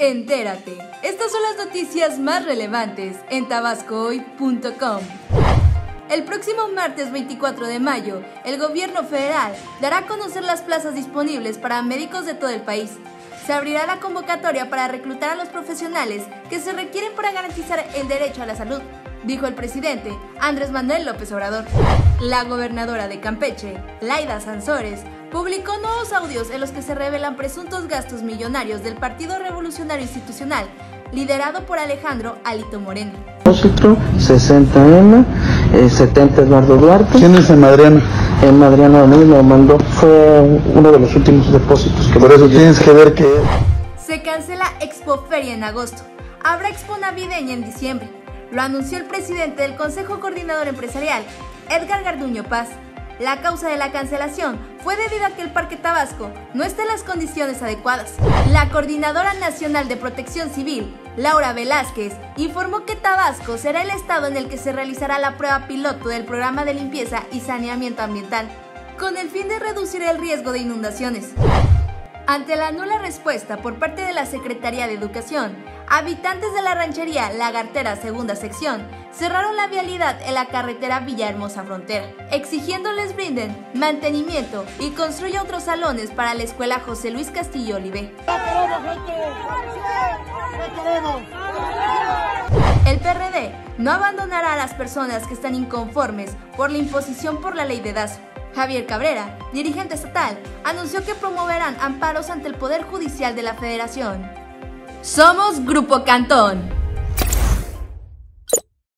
Entérate. Estas son las noticias más relevantes en tabascohoy.com. El próximo martes 24 de mayo, el gobierno federal dará a conocer las plazas disponibles para médicos de todo el país. Se abrirá la convocatoria para reclutar a los profesionales que se requieren para garantizar el derecho a la salud, dijo el presidente Andrés Manuel López Obrador. La gobernadora de Campeche, Laida Sansores, publicó nuevos audios en los que se revelan presuntos gastos millonarios del Partido Revolucionario Institucional, liderado por Alejandro Alito Moreno. 60M, 70 Eduardo Duarte. ¿Quién es el Madriano? El Madriano mí lo mandó, fue uno de los últimos depósitos que Por eso tienes que ver que... Se cancela Expo Feria en agosto. Habrá Expo Navideña en diciembre. Lo anunció el presidente del Consejo Coordinador Empresarial, Edgar Garduño Paz. La causa de la cancelación fue debido a que el Parque Tabasco no está en las condiciones adecuadas. La Coordinadora Nacional de Protección Civil, Laura Velázquez, informó que Tabasco será el estado en el que se realizará la prueba piloto del programa de limpieza y saneamiento ambiental, con el fin de reducir el riesgo de inundaciones. Ante la nula respuesta por parte de la Secretaría de Educación, habitantes de la ranchería Lagartera Segunda Sección cerraron la vialidad en la carretera Villahermosa Frontera, exigiéndoles brinden mantenimiento y construyan otros salones para la escuela José Luis Castillo Olive. El PRD no abandonará a las personas que están inconformes por la imposición por la ley de DASO. Javier Cabrera, dirigente estatal, anunció que promoverán amparos ante el Poder Judicial de la Federación. Somos Grupo Cantón.